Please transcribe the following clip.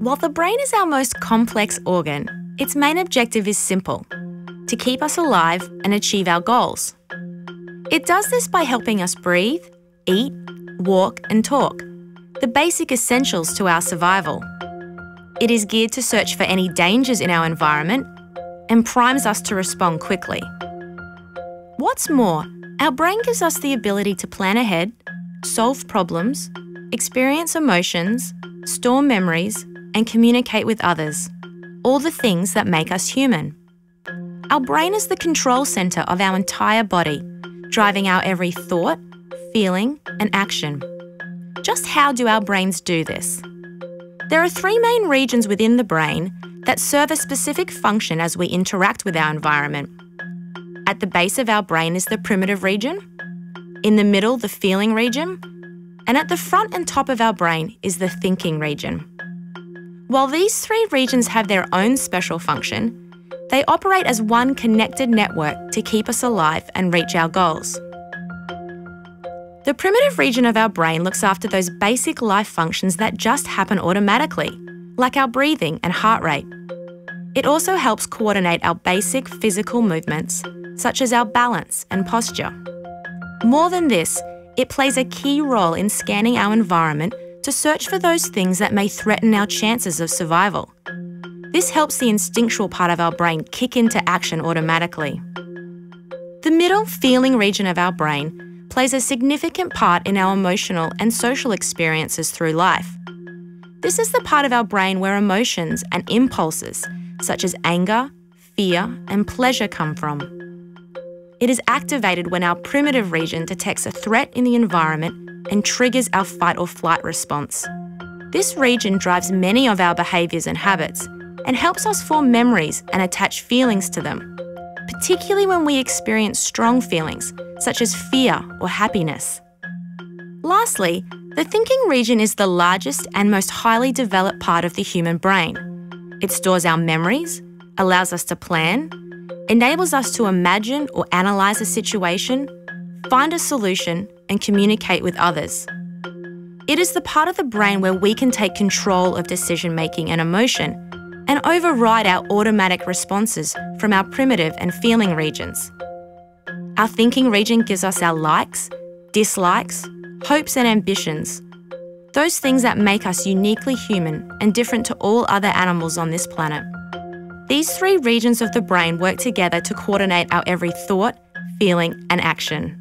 While the brain is our most complex organ, its main objective is simple to keep us alive and achieve our goals. It does this by helping us breathe, eat, walk, and talk, the basic essentials to our survival. It is geared to search for any dangers in our environment and primes us to respond quickly. What's more, our brain gives us the ability to plan ahead, solve problems, experience emotions, store memories, and communicate with others. All the things that make us human. Our brain is the control centre of our entire body, driving our every thought, feeling, and action. Just how do our brains do this? There are three main regions within the brain that serve a specific function as we interact with our environment. At the base of our brain is the primitive region, in the middle, the feeling region, and at the front and top of our brain is the thinking region. While these three regions have their own special function, they operate as one connected network to keep us alive and reach our goals. The primitive region of our brain looks after those basic life functions that just happen automatically, like our breathing and heart rate. It also helps coordinate our basic physical movements, such as our balance and posture. More than this, it plays a key role in scanning our environment to search for those things that may threaten our chances of survival. This helps the instinctual part of our brain kick into action automatically. The middle feeling region of our brain plays a significant part in our emotional and social experiences through life. This is the part of our brain where emotions and impulses, such as anger, fear, and pleasure, come from. It is activated when our primitive region detects a threat in the environment and triggers our fight or flight response. This region drives many of our behaviours and habits and helps us form memories and attach feelings to them particularly when we experience strong feelings, such as fear or happiness. Lastly, the thinking region is the largest and most highly developed part of the human brain. It stores our memories, allows us to plan, enables us to imagine or analyse a situation, find a solution, and communicate with others. It is the part of the brain where we can take control of decision making and emotion and override our automatic responses from our primitive and feeling regions. Our thinking region gives us our likes, dislikes, hopes, and ambitions. Those things that make us uniquely human and different to all other animals on this planet. These three regions of the brain work together to coordinate our every thought, feeling, and action.